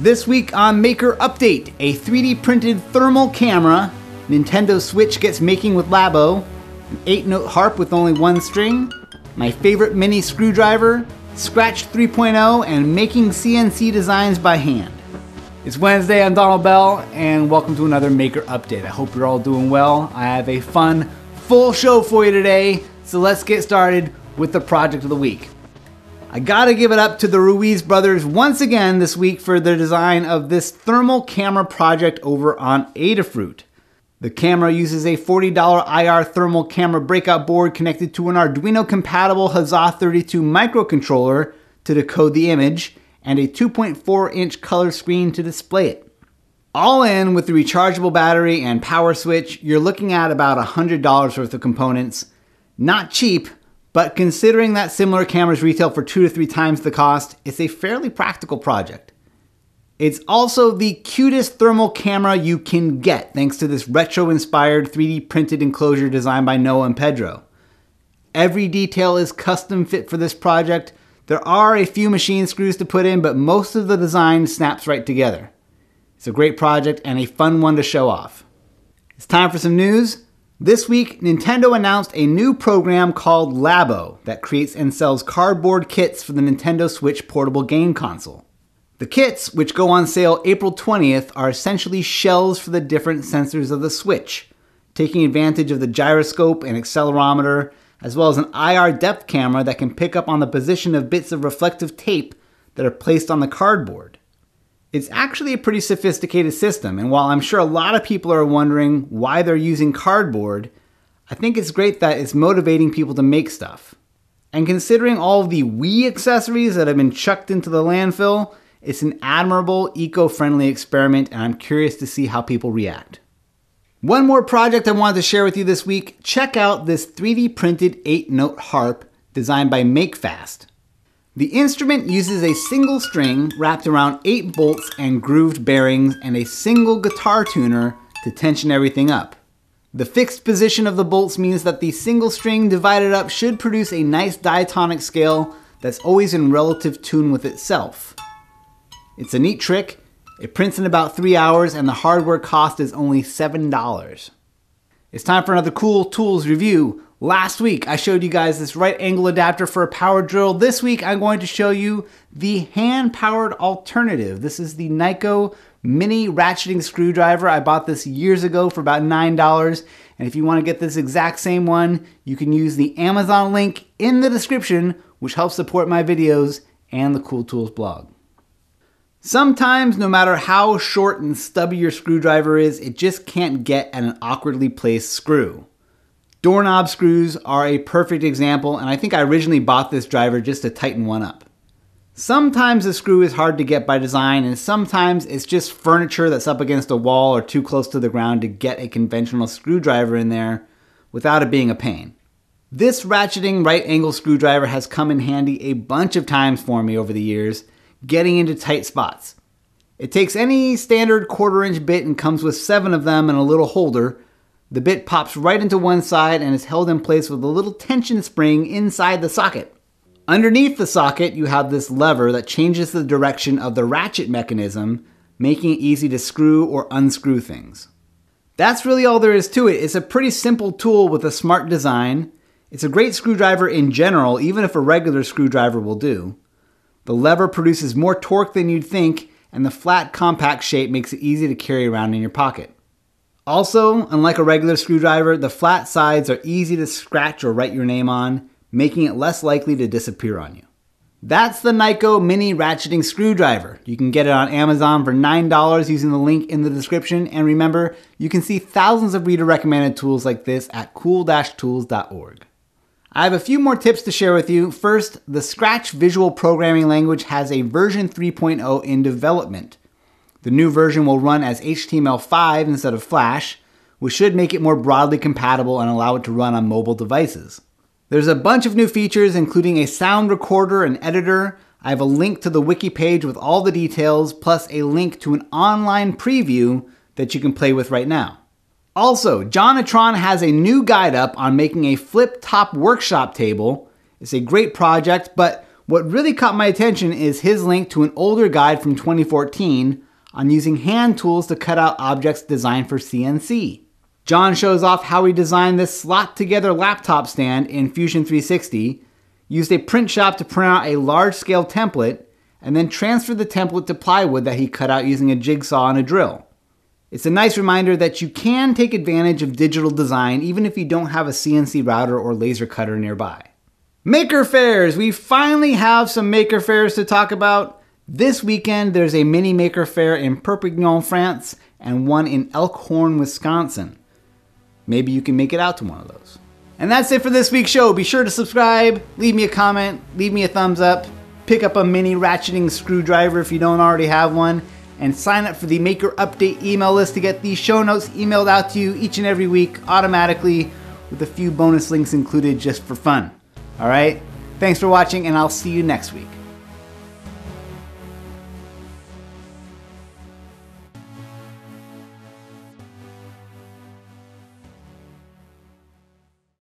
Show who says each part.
Speaker 1: This week on Maker Update, a 3D printed thermal camera, Nintendo Switch gets making with Labo, an 8 note harp with only one string, my favorite mini screwdriver, Scratch 3.0, and making CNC designs by hand. It's Wednesday, I'm Donald Bell, and welcome to another Maker Update. I hope you're all doing well. I have a fun, full show for you today, so let's get started with the project of the week. I gotta give it up to the Ruiz brothers once again this week for their design of this thermal camera project over on Adafruit. The camera uses a $40 IR thermal camera breakout board connected to an Arduino compatible Huzzah 32 microcontroller to decode the image and a 2.4 inch color screen to display it. All in with the rechargeable battery and power switch, you're looking at about $100 worth of components. Not cheap, but considering that similar cameras retail for two to three times the cost, it's a fairly practical project. It's also the cutest thermal camera you can get thanks to this retro inspired 3D printed enclosure designed by Noah and Pedro. Every detail is custom fit for this project. There are a few machine screws to put in, but most of the design snaps right together. It's a great project and a fun one to show off. It's time for some news. This week, Nintendo announced a new program called Labo that creates and sells cardboard kits for the Nintendo Switch portable game console. The kits, which go on sale April 20th, are essentially shells for the different sensors of the Switch, taking advantage of the gyroscope and accelerometer, as well as an IR depth camera that can pick up on the position of bits of reflective tape that are placed on the cardboard. It's actually a pretty sophisticated system, and while I'm sure a lot of people are wondering why they're using cardboard, I think it's great that it's motivating people to make stuff. And considering all the Wii accessories that have been chucked into the landfill, it's an admirable, eco friendly experiment, and I'm curious to see how people react. One more project I wanted to share with you this week check out this 3D printed 8 note harp designed by MakeFast. The instrument uses a single string wrapped around eight bolts and grooved bearings and a single guitar tuner to tension everything up. The fixed position of the bolts means that the single string divided up should produce a nice diatonic scale that's always in relative tune with itself. It's a neat trick, it prints in about three hours, and the hardware cost is only $7. It's time for another cool tools review. Last week, I showed you guys this right angle adapter for a power drill. This week, I'm going to show you the hand-powered alternative. This is the Neiko mini ratcheting screwdriver. I bought this years ago for about $9. And if you want to get this exact same one, you can use the Amazon link in the description, which helps support my videos and the Cool Tools blog. Sometimes, no matter how short and stubby your screwdriver is, it just can't get at an awkwardly placed screw. Doorknob screws are a perfect example, and I think I originally bought this driver just to tighten one up. Sometimes the screw is hard to get by design, and sometimes it's just furniture that's up against a wall or too close to the ground to get a conventional screwdriver in there without it being a pain. This ratcheting right angle screwdriver has come in handy a bunch of times for me over the years, getting into tight spots. It takes any standard quarter inch bit and comes with seven of them and a little holder the bit pops right into one side and is held in place with a little tension spring inside the socket. Underneath the socket, you have this lever that changes the direction of the ratchet mechanism, making it easy to screw or unscrew things. That's really all there is to it. It's a pretty simple tool with a smart design. It's a great screwdriver in general, even if a regular screwdriver will do. The lever produces more torque than you'd think, and the flat, compact shape makes it easy to carry around in your pocket. Also, unlike a regular screwdriver, the flat sides are easy to scratch or write your name on, making it less likely to disappear on you. That's the Neiko Mini Ratcheting Screwdriver. You can get it on Amazon for $9 using the link in the description. And remember, you can see thousands of reader recommended tools like this at cool-tools.org. I have a few more tips to share with you. First, the Scratch visual programming language has a version 3.0 in development. The new version will run as HTML5 instead of Flash, which should make it more broadly compatible and allow it to run on mobile devices. There's a bunch of new features, including a sound recorder and editor. I have a link to the wiki page with all the details, plus a link to an online preview that you can play with right now. Also, JON-A-TRON has a new guide up on making a flip top workshop table. It's a great project, but What really caught my attention is his link to an older guide from 2014 on using hand tools to cut out objects designed for CNC. John shows off how he designed this slot together laptop stand in Fusion 360, used a print shop to print out a large scale template, and then transferred the template to plywood that he cut out using a jigsaw and a drill. It's a nice reminder that you can take advantage of digital design even if you don't have a CNC router or laser cutter nearby. Maker Faires! We finally have some maker faires to talk about. This weekend there's a mini maker faire in Perpignan, France, and one in Elkhorn, Wisconsin. Maybe you can make it out to one of those. And that's it for this week's show. Be sure to subscribe, leave me a comment, leave me a thumbs up, pick up a mini ratcheting screwdriver if you don't already have one, and sign up for the Maker Update email list to get these show notes emailed out to you each and every week automatically with a few bonus links included just for fun. All right? Thanks for watching, and I'll see you next week.